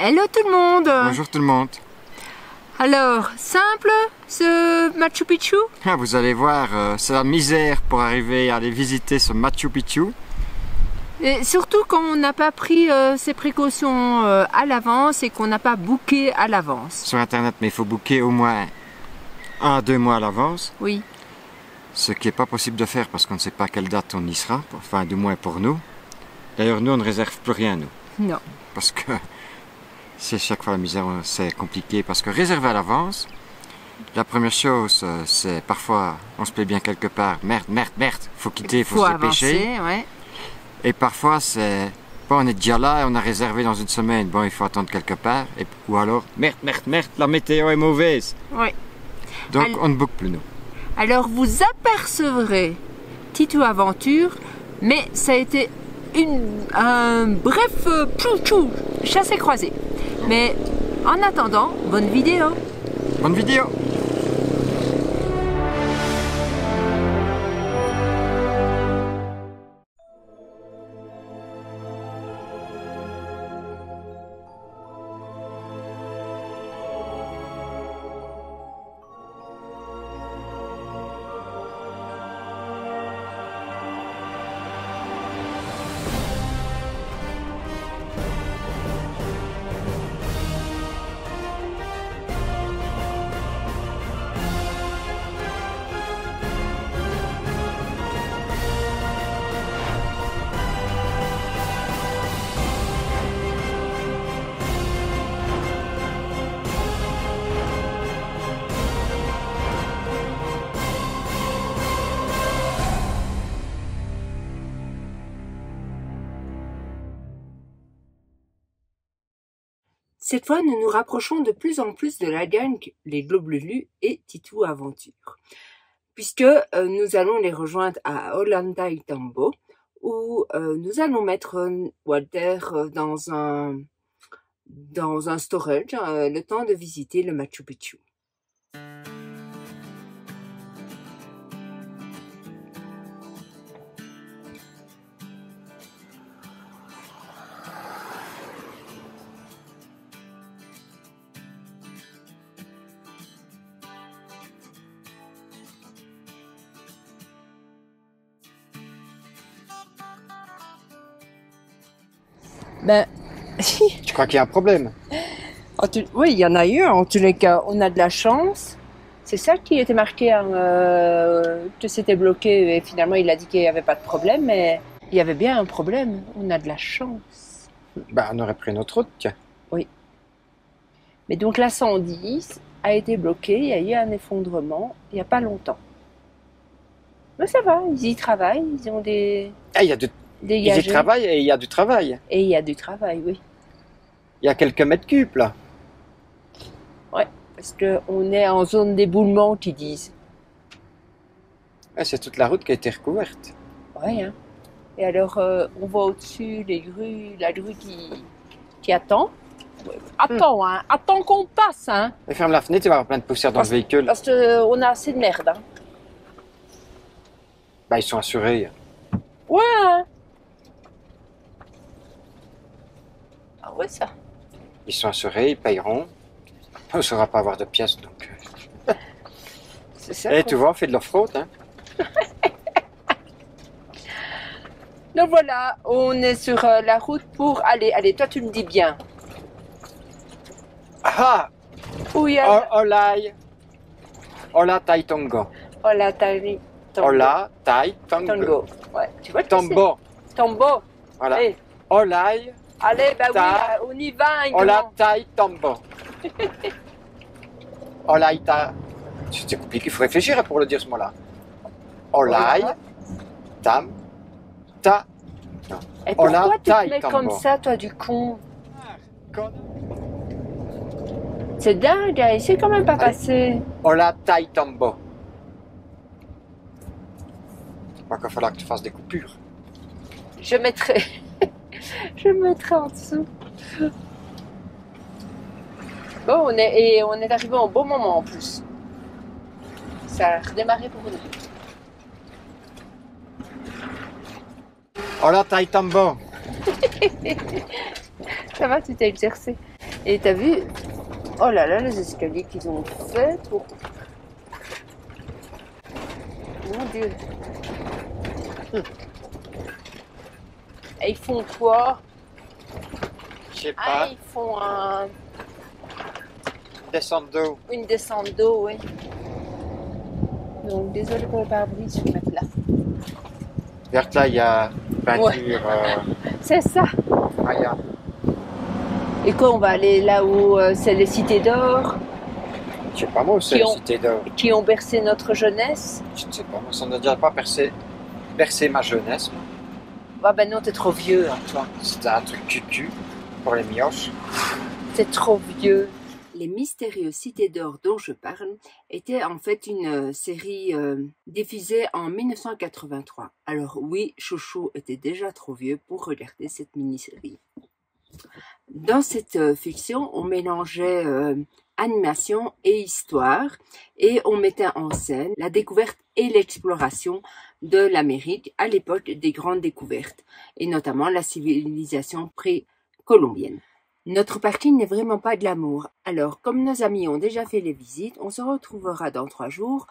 Hello tout le monde Bonjour tout le monde. Alors, simple ce Machu Picchu Ah, vous allez voir, euh, c'est la misère pour arriver à aller visiter ce Machu Picchu. Et surtout quand on n'a pas pris euh, ses précautions euh, à l'avance et qu'on n'a pas booké à l'avance. Sur internet, mais il faut booker au moins un, deux mois à l'avance. Oui. Ce qui n'est pas possible de faire parce qu'on ne sait pas à quelle date on y sera, enfin du moins pour nous. D'ailleurs, nous, on ne réserve plus rien, nous. Non. Parce que c'est chaque fois la misère, c'est compliqué. Parce que réserver à l'avance, la première chose, euh, c'est parfois, on se plaît bien quelque part. Merde, merde, merde, faut quitter, faut, Faut se dépêcher. avancer, ouais. Et parfois, c'est. Bon, on est déjà là on a réservé dans une semaine. Bon, il faut attendre quelque part. Et, ou alors, merde, merde, merde, la météo est mauvaise. Oui. Donc, on ne boucle plus, nous. Alors vous apercevrez Tito Aventure, mais ça a été une, un bref euh, tchou-tchou, chassé-croisé. Mais en attendant, bonne vidéo. Bonne vidéo Cette fois, nous nous rapprochons de plus en plus de la gang Les Globulus et Titou Aventure, puisque euh, nous allons les rejoindre à Hollanda Tambo, où euh, nous allons mettre euh, Walter dans un dans un storage le temps de visiter le Machu Picchu. Ben, Tu crois qu'il y a un problème tout- Oui, il y en a eu. En tous les cas, on a de la chance. C'est ça qui était marqué, hein, euh, que c'était bloqué. Et finalement, il a dit qu'il n'y avait pas de problème, mais il y avait bien un problème. On a de la chance. Bah, on aurait pris notre route, tiens. Mais donc la 110 a été bloquée. Il y a eu un effondrement il n'y a pas longtemps. Mais ça va, ils y travaillent. Ils ont des Ah, il y a du... Y dégagés. travaillent et il y a du travail. Et il y a du travail, oui. Il y a quelques mètres cubes, là. Parce qu'on est en zone d'éboulement, qu'ils disent. Ah, c'est toute la route qui a été recouverte. Ouais, hein. Et alors, euh, on voit au-dessus les grues, la grue qui, qui attend. Ouais, Attends, hein. Attends qu'on passe, hein. Et ferme la fenêtre, tu vas avoir plein de poussière dans le véhicule. Parce qu'on a assez de merde, hein. Bah, ils sont assurés. Ouais, hein. Ah ouais, ça. Ils sont assurés, ils payeront. On ne saura pas avoir de pièces, donc... euh. C'est ça. Eh, qu'on- tu vois, on fait de l'off-road, hein. Donc voilà, on est sur euh, la route pour aller. Allez, toi, tu me dis bien. Ah Où il y a... Olai. Ola Tai Tongo. Oh, la tari- Tango. Ola Tai Tongo. Ouais, tu vois Tombo. Tombo. Voilà. Eh, Olai. Allez, bah oui, Ta- on y va. hein, Ola grand. Tai Tombo. Olai Ta. C'est compliqué, il faut réfléchir pour le dire ce mot-là. Olai. Tam. Ta. Et pourquoi tu te mets Tambo. comme ça, toi, du con C'est dingue, hein, il s'est quand même pas Allez. passé. Ola Tai Tombo. Il va falloir que tu fasses des coupures. Je mettrai... Je mettrai en dessous. Bon, on est, et on est arrivé au bon moment en plus. Ça a redémarré pour nous. Hola Tai Tombo. Ça va, tu t'es exercé. Et t'as vu Oh là là, les escaliers qu'ils ont fait pour... Mon Dieu. Hum. Et ils font quoi? Je sais Ah, ils font un- descente d'eau. une descente d'eau, oui. Donc, désolé pour le pare-brise, je vais mettre là. Vers là, il y a peinture euh, C'est ça. Maya. Et quoi, on va aller là où euh, c'est les cités d'or? Je sais pas moi où c'est Qui la ont- cité d'or. qui ont bercé notre jeunesse? Je ne sais pas, moi ça n'a déjà pas bercé, bercé ma jeunesse. Ah ben non, t'es trop vieux, hein, toi. C'était un truc cucu pour les mioches. T'es trop vieux. Les mystérieuses cités d'or dont je parle étaient en fait une euh, série euh, diffusée en 1983. Alors oui, Chouchou était déjà trop vieux pour regarder cette mini-série. Dans cette euh, fiction, on mélangeait euh, animation et histoire et on mettait en scène la découverte et l'exploration de l'Amérique à l'époque des grandes découvertes et notamment la civilisation précolombienne. Notre partie n'est vraiment pas de l'amour. Alors, comme nos amis ont déjà fait les visites, on se retrouvera dans trois jours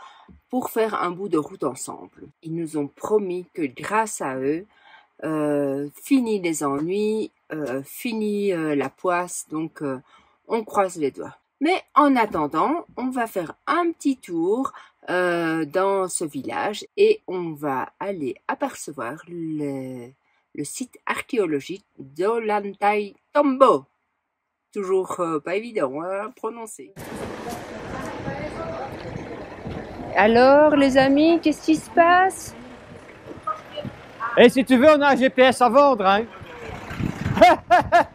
pour faire un bout de route ensemble. Ils nous ont promis que grâce à eux, euh, fini les ennuis, euh, fini euh, la poisse, donc euh, on croise les doigts. Mais en attendant, on va faire un petit tour euh, dans ce village et on va aller apercevoir le, le site archéologique d'Ollantay Tombo. Toujours euh, pas évident hein, à prononcer. Alors les amis, qu'est-ce qui se passe? Et si tu veux, on a un GPS à vendre, hein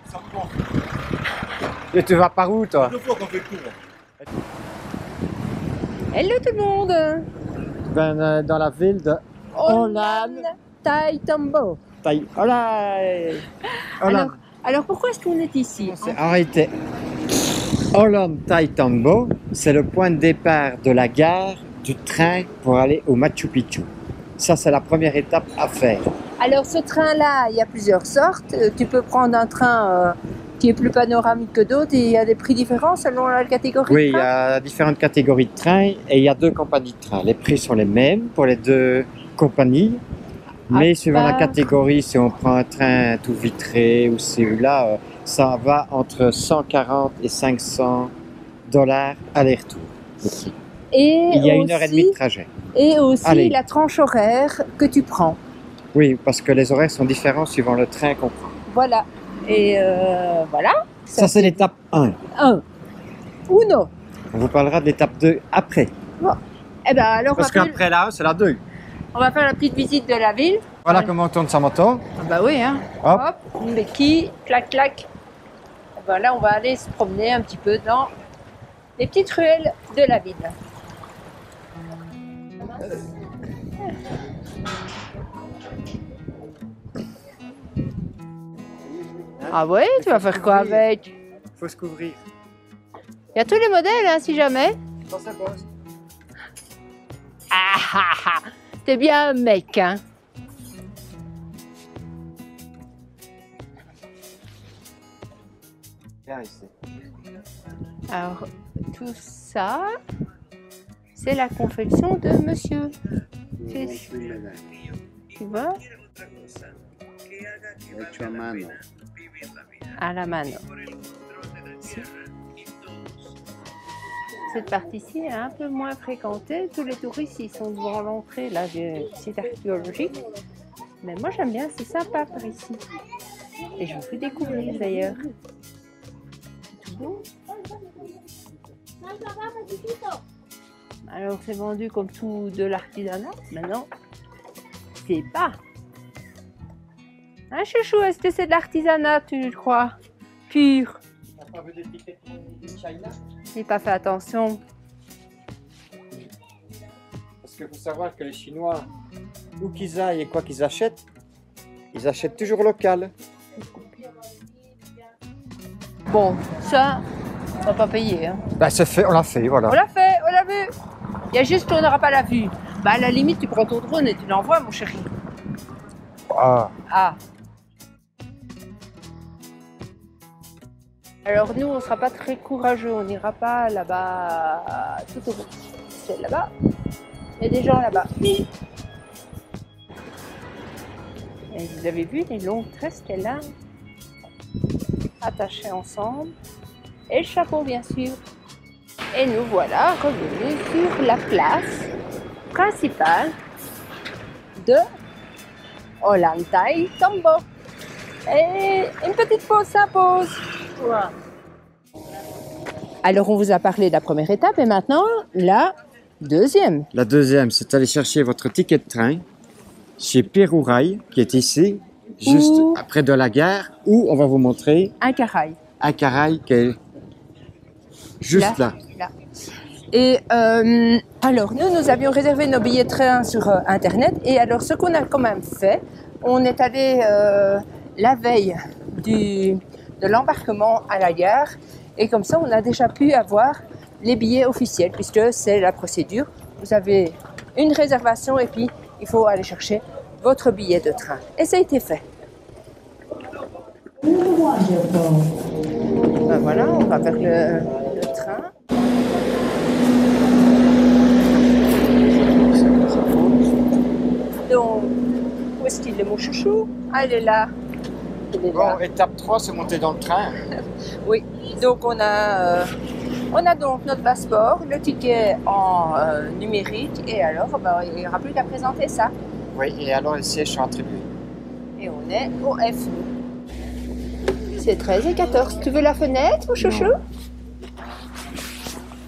Et tu vas par où, toi? Hello tout le monde Ben, euh, Dans la ville de Ollantay Tombo. Taï. Hola Alors, alors pourquoi est-ce qu'on est ici C'est arrêté. Holland Taitambo, c'est le point de départ de la gare du train pour aller au Machu Picchu. Ça, c'est la première étape à faire. Alors ce train-là, il y a plusieurs sortes. Euh, Tu peux prendre un train euh, qui est plus panoramique que d'autres et il y a des prix différents selon la catégorie. Oui, de il y a différentes catégories de trains et il y a deux compagnies de trains. Les prix sont les mêmes pour les deux compagnies. Mais suivant la catégorie, si on prend un train tout vitré ou celui-là, euh, ça va entre 140 et 500 dollars aller-retour. Et Il y a une heure et demie de trajet. Et aussi Allez. la tranche horaire que tu prends. Oui, parce que les horaires sont différents suivant le train qu'on prend. Voilà. Et euh, voilà. Ça, c'est l'étape 1. Un. Uno. On vous parlera de l'étape 2 après. Eh ben alors Parce qu'après là, c'est la 2. on va faire la petite visite de la ville. Voilà Ouais. comment on tourne sa moto. Ah bah oui, hein. Hop. Hop, une béquille, clac, clac. Et ben là, on va aller se promener un petit peu dans les petites ruelles de la ville. Ah ouais, tu vas faire quoi avec faut se couvrir. Il y a tous les modèles, hein, si jamais. Ça, c'est bon. Ah ah ah T'es bien un mec, hein ici. Alors, tout ça, c'est la confection de monsieur. Tu vois? À la mano. Cette partie-ci est un peu moins fréquentée. Tous les touristes, ils sont devant l'entrée là, du site archéologique. Mais moi, j'aime bien, c'est sympa par ici. Et je vous fais découvrir d'ailleurs. C'est tout beau. Alors, c'est vendu comme tout de l'artisanat. Maintenant, c'est pas. Hein, chouchou, est-ce que c'est de l'artisanat, tu crois? Pur. T'as pas vu China J'ai pas fait attention. Parce qu'il faut savoir que les Chinois, où qu'ils aillent et quoi qu'ils achètent, ils achètent toujours local. Bon, ça, on va pas payer. Hein. Ben, c'est fait, on l'a fait, voilà. On l'a fait, on l'a vu. Il y a juste qu'on n'aura pas la vue. Bah, à la limite, tu prends ton drone et tu l'envoies, mon chéri. Ah, Ah. Alors nous, on sera pas très courageux, on n'ira pas là-bas tout au bout. C'est là-bas. Il y a des gens là-bas. Vous avez vu les longues tresses qu'elle a attachées ensemble? Et le chapeau, bien sûr. Et nous voilà revenus sur la place principale de Ollantay Tombo. Et une petite pause s'impose. Alors on vous a parlé de la première étape et maintenant la deuxième. La deuxième, c'est aller chercher votre ticket de train chez Pérourail, qui est ici, juste après de la gare, où on va vous montrer Un caraï. un carail qui est juste là. Et euh, alors, nous, nous avions réservé nos billets de train sur euh, Internet. Et alors, ce qu'on a quand même fait, on est allé euh, la veille du, de l'embarquement à la gare. Et comme ça, on a déjà pu avoir les billets officiels, puisque c'est la procédure. Vous avez une réservation et puis il faut aller chercher votre billet de train. Et ça a été fait. Ben voilà, on va vers le, train. Donc, où est-ce qu'il est mon chouchou? Ah, il est là. Bon, étape 3, c'est monter dans le train. Oui, donc on a, euh, on a donc notre passeport, le ticket en euh, numérique et alors ben, il n'y aura plus qu'à présenter ça. Oui, et alors les sièges sont attribués. Et on est au F. C'est 13 et 14. Tu veux la fenêtre, mon chouchou?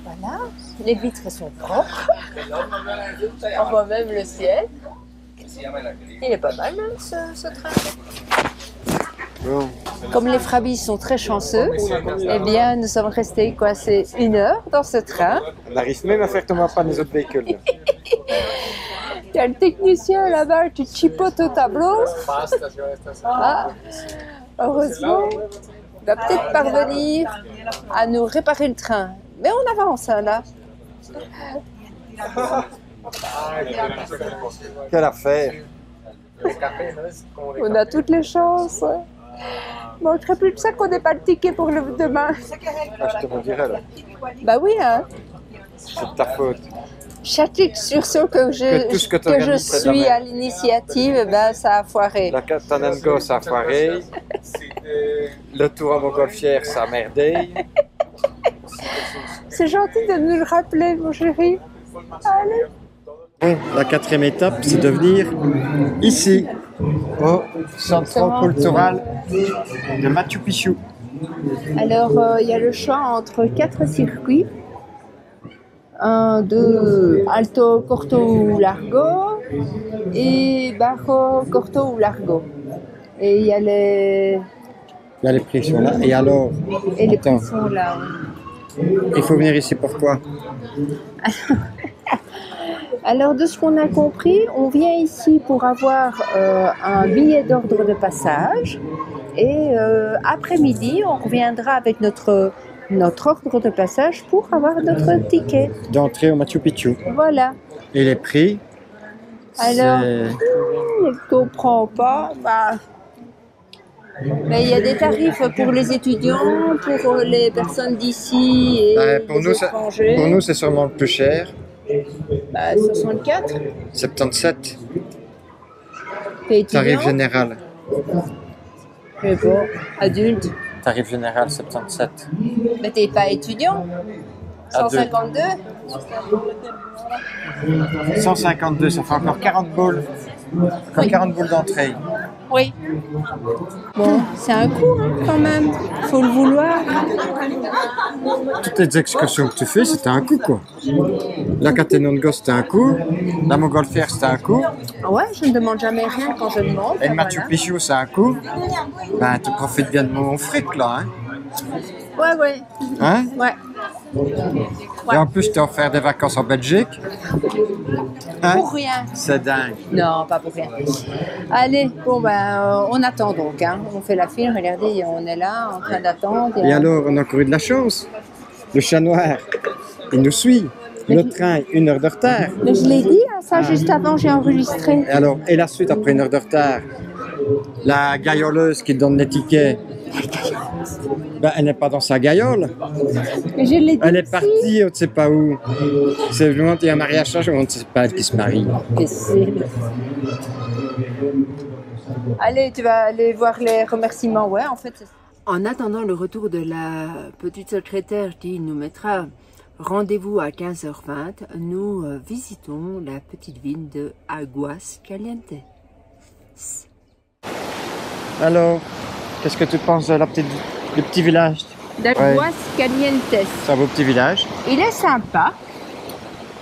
Voilà, les vitres sont propres. On voit même le ciel. Il est pas mal même ce, ce train. Comme les Frabis sont très chanceux, eh bien nous sommes restés coincés une heure dans ce train. On arrive même à faire tomber panne les autres véhicules. Il y a le technicien là-bas qui chipote au tableau. Ah, heureusement, il va peut-être parvenir à nous réparer le train. Mais on avance hein, là. Quelle affaire On a toutes les chances. Il manquerait plus de ça qu'on n'ait pas le ticket pour le demain. ah, Je te redirai là. Bah oui, hein. C'est de ta faute. Chaque excursion que je, Que tout ce que que je de la suis à l'initiative, ben, ça a foiré. La Catanango, ça a foiré. Le tour à Montgolfière, ça a merdé. C'est gentil de nous le rappeler, mon chéri. Allez. Bon, la quatrième étape, c'est de venir ici, au centre Exactement. culturel de Machu Picchu. Alors, euh, il y a le choix entre quatre circuits. Un de alto, corto ou largo et bajo, corto ou largo. Et il y a les, Là, les prix sont là. Et alors, et les prix sont là. il faut venir ici pourquoi Alors, de ce qu'on a compris, on vient ici pour avoir euh, un billet d'ordre de passage et euh, après-midi, on reviendra avec notre, notre ordre de passage pour avoir notre ticket. D'entrer au Machu Picchu. Voilà. Et les prix Alors, Je ne comprends pas. Bah, mais il y a des tarifs pour les étudiants, pour les personnes d'ici et Ouais, pour les nous, ça- étrangers. Pour nous, c'est sûrement le plus cher. Bah, 64. 77, T'es étudiant? Tarif général. Mais bon, adulte. Tarif général 77. Mais t'es pas étudiant? Adulte. 152 152, ça fait encore 40 boules. Encore 40 boules d'entrée. Oui. Bon, c'est un coût hein, quand même. Faut le vouloir. Toutes les excursions que tu fais, c'était un coup, quoi. La Catenongo, c'était un coup. La Montgolfière, c'était un coup. Ah Ouais, je ne demande jamais rien quand je demande. Et le Machu voilà. Picchu, c'est un coup. Ben, tu profites bien de mon fric, là, hein. Ouais, ouais, hein? Ouais. Et en plus, je t'ai offert des vacances en Belgique. Hein? Pour rien. C'est dingue. Non, pas pour rien. Allez, bon ben, euh, on attend donc. Hein. On fait la file, regardez, on est là en train d'attendre. Et alors, on a encore eu de la chance. Le chat noir, il nous suit. Le train, une heure de retard. Mais je l'ai dit, hein, ça, juste avant, j'ai enregistré. Et alors, et la suite après une heure de retard La gailloleuse qui donne les tickets, Ben, elle n'est pas dans sa gaillole. Mais je l'ai dit. Elle est partie, on ne sait pas où. C'est le moment où il y a un mariage, on ne sait pas elle qui se marie. Allez, tu vas aller voir les remerciements. Ouais, en fait. En attendant le retour de la petite secrétaire qui nous mettra rendez-vous à 15h20, nous euh, visitons la petite ville de Aguas Calientes. Alors, qu'est-ce que tu penses de la petite, du petit village? d'Aguas Calientes. C'est un beau petit village. Il est sympa.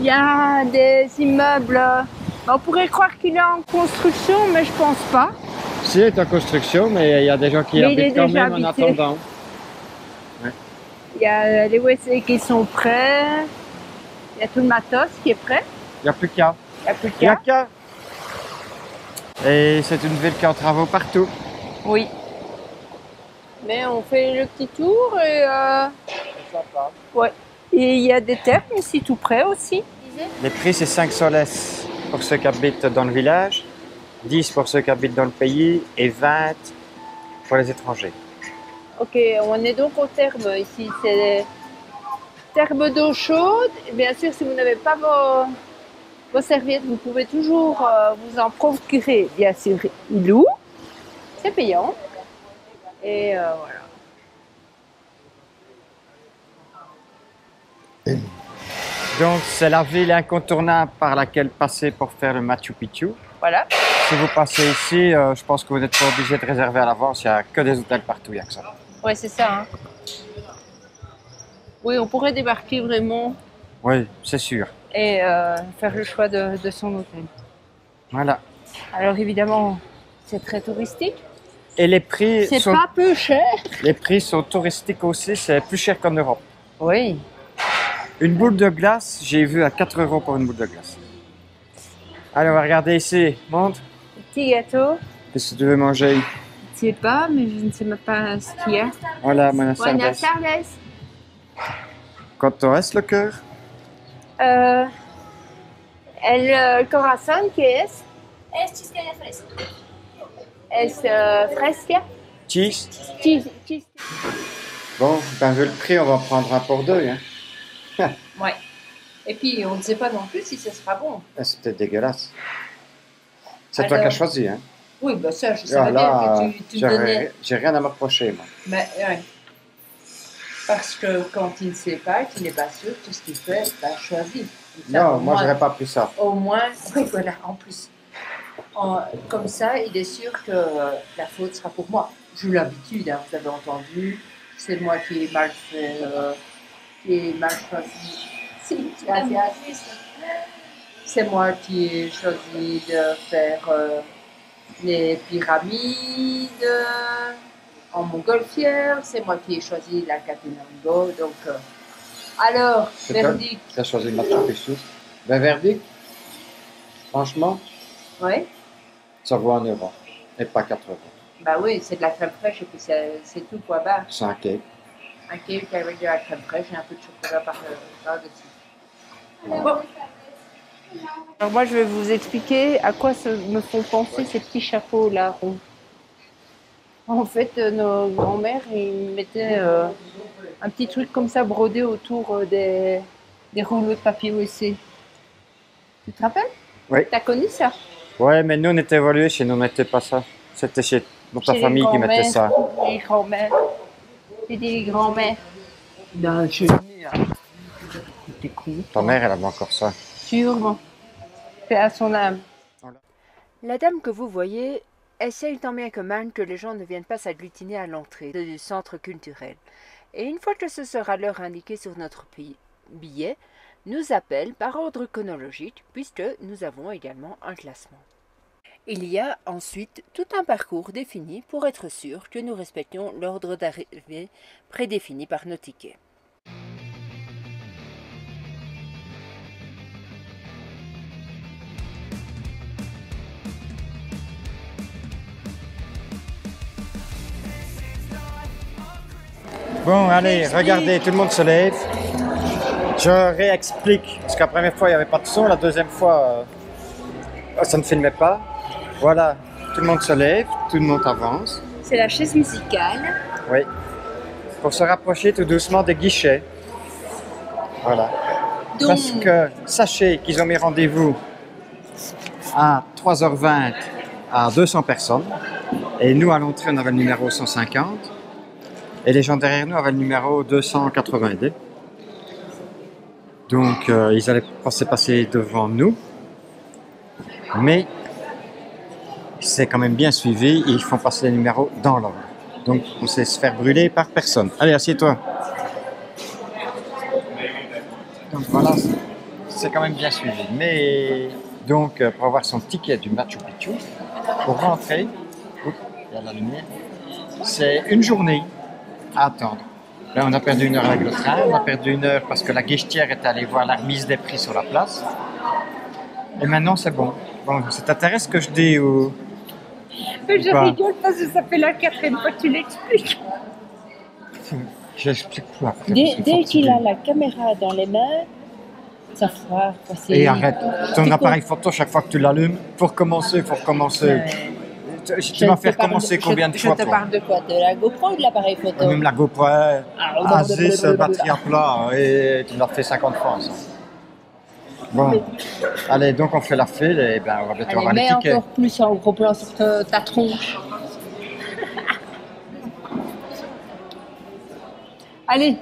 Il y a des immeubles. On pourrait croire qu'il est en construction, mais je pense pas. Si, il est en construction, mais il y a des gens qui Mais habitent quand même en attendant. Il y a les WC qui sont prêts. Il y a tout le matos qui est prêt. Il n'y a plus qu'à. Il n'y a plus qu'à. Et c'est une ville qui est en travaux partout. Oui. Mais on fait le petit tour et, euh, et il y a des termes ici tout près aussi. Les prix, c'est 5 soles pour ceux qui habitent dans le village, 10 pour ceux qui habitent dans le pays et 20 pour les étrangers. Ok, on est donc au terme ici. C'est les termes d'eau chaude. Bien sûr, si vous n'avez pas vos, vos serviettes, vous pouvez toujours euh, vous en procurer. Bien sûr, ils louent. C'est payant. Et euh, voilà. Donc, c'est la ville incontournable par laquelle passer pour faire le Machu Picchu. Voilà. Si vous passez ici, euh, je pense que vous n'êtes pas obligé de réserver à l'avance. Il n'y a que des hôtels partout, il n'y a que ça. Ouais, c'est ça. hein. Oui, on pourrait débarquer vraiment Oui, c'est sûr. et euh, faire le choix de, de son hôtel. Voilà. Alors évidemment, c'est très touristique. Et les prix, C'est sont, pas peu cher. les prix sont touristiques aussi, c'est plus cher qu'en Europe. Oui. Une boule de glace, j'ai vu à 4 euros pour une boule de glace. Allez, on va regarder ici. Montre. Petit gâteau. Qu'est-ce que tu veux manger? Je sais pas, mais je ne sais même pas ce qu'il y a. Voilà, buenas Buenas tardes. tardes. ¿Cuánto es le cœur? Eh, el eh, corazón, ¿qué es? Es chiste de fresa. Es eh, fresca. Cheese Chis- chis- Bon, ben vu le prix, on va en prendre un pour deux. Hein. Ouais. Et puis, on ne sait pas non plus si ce sera bon. Ah, C'est peut-être dégueulasse. C'est toi qui as choisi. Hein. Oui, bah ça, je Ah, savais là, bien que tu, tu me j'ai donnais. rien- j'ai rien à me reprocher, moi. Mais, ouais. Parce que quand il ne sait pas, qu'il n'est pas sûr, tout ce qu'il fait, choisit. Comme ça, Non, moi, moins- j'aurais pas pris ça. Au moins, oui, voilà, en plus. En- comme ça, il est sûr que la faute sera pour moi. J'ai l'habitude, hein, vous avez entendu. C'est moi qui ai mal fait, euh, qui ai mal choisi. Si, gracias. C'est moi qui ai choisi de faire euh, les pyramides euh, en montgolfière. C'est moi qui ai choisi la Catenango. Donc, euh, alors, verdict, Tu as choisi le Machu Picchu. Ben, verdict, franchement, ouais. ça vaut un euro. Et pas 4 euros. Bah oui, c'est de la crème fraîche et puis c'est tout quoi. Bah, C'est un cake. un cake avec de la crème fraîche et un peu de chocolat par, euh, par-dessus. Bon. Alors moi, je vais vous expliquer à quoi se- me font penser ces petits chapeaux là ronds. En fait, euh, nos grands-mères, ils mettaient euh, un petit truc comme ça brodé autour euh, des, des rouleaux de papier WC. Tu te rappelles? Oui. T'as connu ça? Ouais, mais nous, on était évolués, chez nous, on n'était pas ça. C'était chez dans ta famille qui mettait ça. Les grands-mères. J'ai dit les grands-mères. Non, je. T'es con. Ta mère, elle avait encore ça. Sûrement. C'est à son âme. La dame que vous voyez essaye tant bien que mal que les gens ne viennent pas s'agglutiner à l'entrée du centre culturel. Et une fois que ce sera l'heure indiquée sur notre billet, nous appelle par ordre chronologique puisque nous avons également un classement. Il y a ensuite tout un parcours défini pour être sûr que nous respections l'ordre d'arrivée prédéfini par nos tickets. Bon, allez, regardez, tout le monde se lève. Je réexplique, parce que la première fois, il n'y avait pas de son, la deuxième fois, euh, ça ne filmait pas. Voilà, tout le monde se lève, tout le monde avance. C'est la chaise musicale. Oui. Pour se rapprocher tout doucement des guichets. Voilà. Donc, Parce que sachez qu'ils ont mis rendez-vous à 3h20 à 200 personnes. Et nous, à l'entrée, on avait le numéro 150. Et les gens derrière nous avaient le numéro 282. Donc, euh, ils allaient penser passer devant nous. Mais c'est quand même bien suivi. Ils font passer les numéros dans l'ordre. Donc, on sait se faire brûler par personne. Allez, assieds-toi. Donc voilà, c'est- quand même bien suivi. Mais donc, euh, pour avoir son ticket du Machu Picchu, pour rentrer, il y a la lumière, c'est une journée à attendre. Là, on a perdu une heure avec le train, on a perdu une heure parce que la guichetière est allée voir la remise des prix sur la place. Et maintenant, c'est bon. Bon, ça t'intéresse que je dis ou... je Quoi rigole parce que ça fait la quatrième fois que tu l'expliques. J'explique après. Dès, dès qu'il a la caméra dans les mains, ça fera passer. Et arrête. Ton appareil photo, chaque fois que tu l'allumes, faut recommencer, faut recommencer. Tu, tu Je vas faire commencer de- combien je- de fois, Je te toi parle de quoi? De la GoPro ou de l'appareil photo? Même la GoPro, Ah, Aziz, batterie à plat, et tu l'as fait 50 fois, ça. Bon, allez, donc on fait la file et ben, on va bientôt avoir les tickets. encore plus en gros plan sur ta, ta tronche. Allez,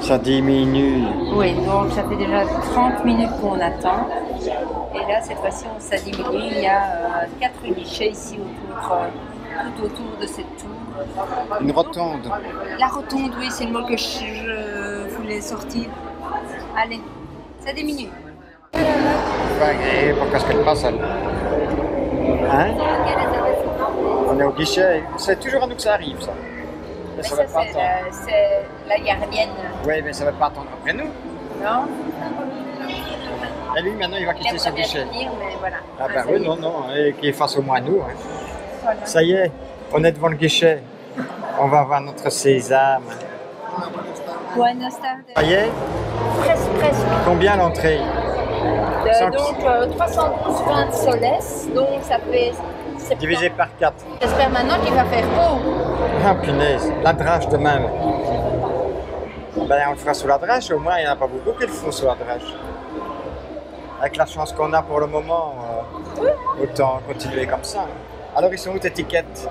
Ça diminue. oui, donc ça fait déjà 30 minutes qu'on attend. Et là, cette fois-ci, on s'est diminué. Il y a euh, quatre guichets ici autour, euh, tout autour de cette tour. Une rotonde. La rotonde, oui, c'est le mot que je, voulais sortir. Allez, ça diminue. Et pour qu'est-ce qu'elle passe, elle Hein? On est au guichet. C'est toujours à nous que ça arrive, ça. Ça ça, c'est la gardienne, Oui, mais ça va pas attendre après nous. non? Et lui, maintenant, il va Il quitter bien guichet. voilà. Ah ben oui, non, non, et qui est face au moins à nous. hein. Voilà. Ça y est, on est devant le guichet. On va avoir notre sésame. Buenas tardes. Ça y est, Presque, presque. combien l'entrée? Euh, donc euh, 312,20 soles, donc ça fait. Divisé par 4. J'espère maintenant qu'il va faire beau. Ah punaise, la drache de même. Ben on le fera sous la drache, au moins il n'y en a pas beaucoup qui le font sous la drache. Avec la chance qu'on a pour le moment, euh, autant continuer comme ça. Alors ils sont où tes tickets?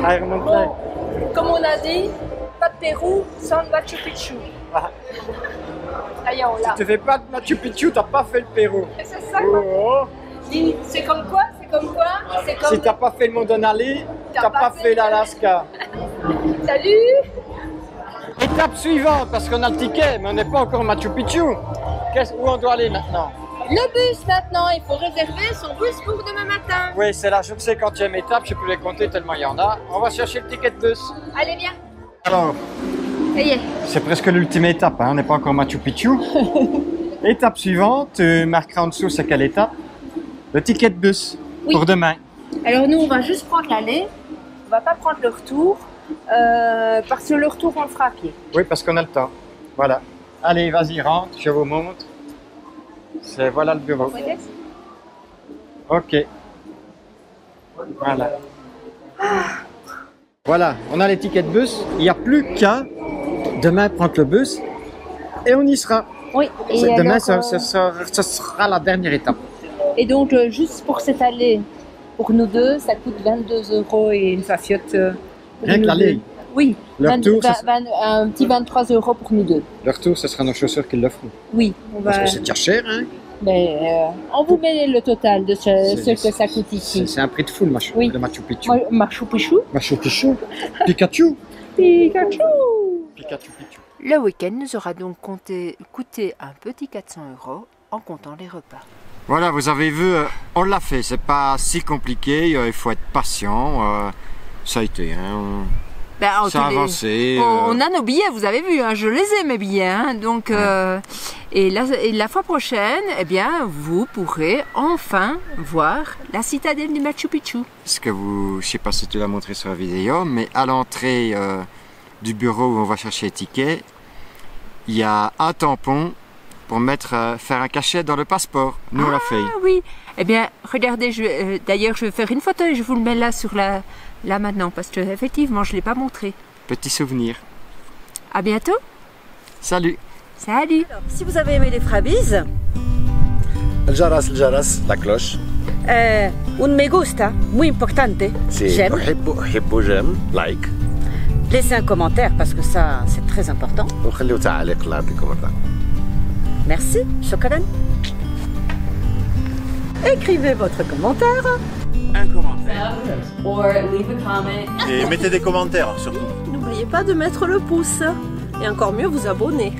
Bon, comme on a dit, pas de Pérou sans Machu Picchu. Ah. L'a. Tu fais pas de Machu Picchu, t'as pas fait le Pérou. C'est ça quoi. Oh. C'est comme quoi C'est comme quoi comme. Si t'as pas fait le Mont Denali, t'as pas fait l'Alaska. Salut Étape suivante, parce qu'on a le ticket, mais on n'est pas encore Machu Picchu. Qu'est-ce- où on doit aller maintenant? Le bus maintenant, il faut réserver son bus pour demain matin. Oui, c'est la je ne sais quantième étape, je peux les compter tellement il y en a. On va chercher le ticket de bus. Allez, viens. Alors, c'est presque l'ultime étape, hein, on n'est pas encore Machu Picchu. étape suivante, tu marqueras en dessous c'est quelle étape? Le ticket de bus Oui. pour demain. Alors nous, on va juste prendre l'aller. On va pas prendre le retour. Euh, parce que le retour, on le fera à pied. Oui, parce qu'on a le temps. Voilà. Allez, vas-y, rentre, je vous montre. C'est voilà le bureau. Ok. Voilà. Voilà, on a les tickets de bus. Il n'y a plus qu'à demain prendre le bus et on y sera. Oui. Et, demain, alors, ça, euh, ça sera, ça sera la dernière étape. et donc, euh, juste pour cette allée, pour nous deux, ça coûte 22 euros et une fafiote. Rien que l'aller. Oui. Le 20 retour, ça un petit 23 euros pour nous deux. Le retour, ce sera nos chaussures qui le feront. Oui. On va... Parce que c'est déjà cher, hein Mais euh, on vous met le total de ce, que ça coûte ici. c'est un prix de fou, le Machu, Oui. le Machu Picchu. Machu Picchu. Machu Picchu. Pikachu. Pikachu. Pikachu Picchu. Le week-end nous aura donc compté- coûté un petit 400 euros en comptant les repas. Voilà, vous avez vu, euh, on l'a fait. C'est pas si compliqué. euh, Il faut être patient. euh, ça a été. Hein, Ben, on- ça a les- avancé. On, euh, on a nos billets, vous avez vu, hein, je les ai mes billets. hein, donc, euh, et, la, et la fois prochaine, eh bien, vous pourrez enfin voir la citadelle du Machu Picchu. ce que vous, je sais pas si tu l'as montré sur la vidéo, mais à l'entrée euh, du bureau où on va chercher les tickets, il y a un tampon pour mettre, euh, faire un cachet dans le passeport. Nous, l'a ah fait. Ah oui. Eh bien, regardez, euh, d'ailleurs, je vais faire une photo et je vous le mets là sur la, là maintenant, parce que effectivement, je ne l'ai pas montré. Petit souvenir. À bientôt. Salut. Salut. Si vous avez aimé les frabises. El jaras, la cloche. Euh, un me gusta, muy importante. Si. J'aime. Hippo, j'aime, like. Laissez un commentaire parce que ça, c'est très important. Merci, Chocolat. Écrivez votre commentaire. or leave a comment Et mettez des commentaires surtout. N'oubliez pas de mettre le pouce et encore mieux vous abonner.